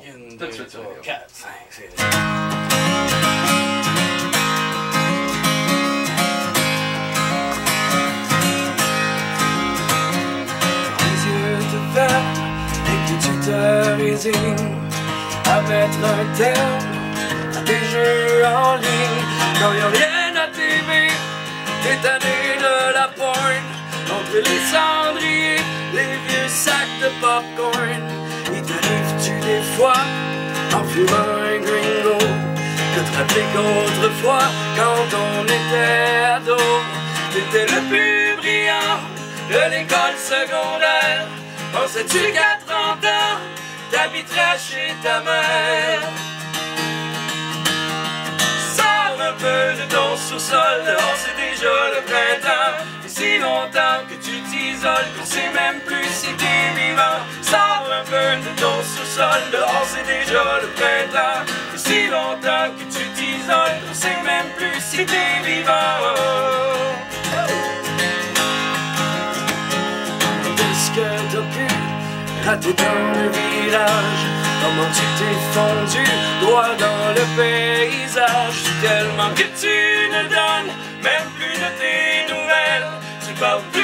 Te ferment et que tu te résignes à mettre un terme à tes jeux en ligne. Quand y a rien à TV, t'es tanné de la porn. Entre les cendriers, les vieux sacs de popcorn. Un gringo, de te rappeler qu'autrefois, quand on était ado, t'étais le plus brillant de l'école secondaire. Pensais-tu qu'à 30 ans, t'habiterais chez ta mère? Sors un peu de ton sous-sol, dehors c'est déjà le printemps. Et si longtemps t'isoles, qu'on sait même plus si t'es vivant. Sors un peu de ton sous-sol, dehors c'est déjà le printemps. Et si longtemps que tu t'isoles, qu'on sait même plus si t'es vivant. Qu'est-ce que t'as pu dans le village? Comment tu t'es fondu droit dans le paysage? Tellement que tu ne donnes même plus de tes nouvelles. Tu parles plus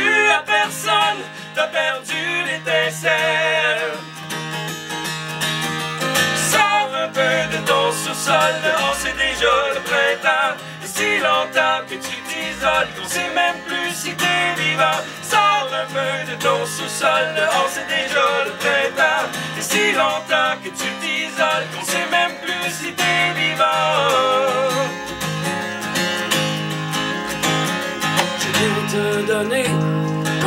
sous-sol, dehors c'est déjà le printemps. Et si longtemps que tu t'isoles, qu'on sait même plus si t'es vivant. Sors un peu de ton sous-sol, dehors c'est déjà le printemps. Et si longtemps que tu t'isoles, qu'on sait même plus si t'es vivant. Je viens te donner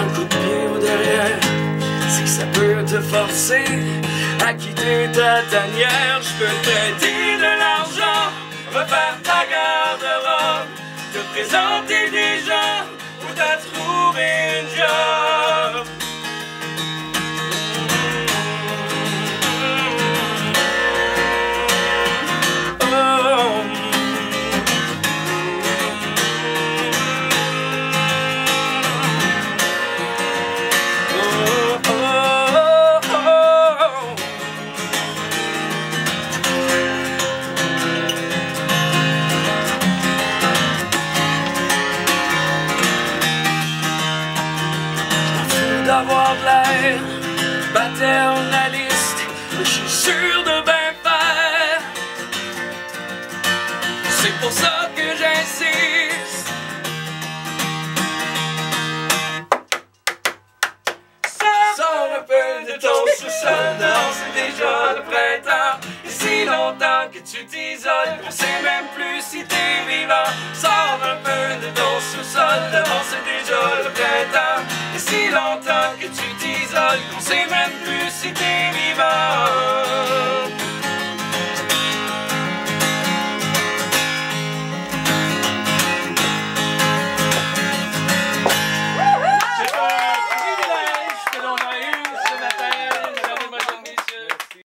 un coup de pied au derrière. Que ça peut te forcer à quitter ta tanière. Je peux t'aider de l'argent, refaire ta garde-robe, te présenter de l'air paternaliste, je suis sûr de bien faire. C'est pour ça que j'insiste. Sors un peu de ton sous-sol, c'est déjà le printemps. Et si longtemps que tu t'isoles, on sait même plus que tu t'isoles, on sait même plus si t'es vivant.